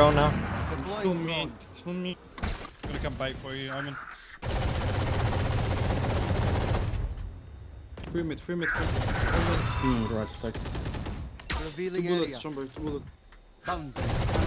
Drone now. Two mid, two mid. Gonna come back for you, Iman. Free mid, free mid, free mid. Free mid. Hmm, right, like. Two bullets, area. chamber, two bullets. Found them.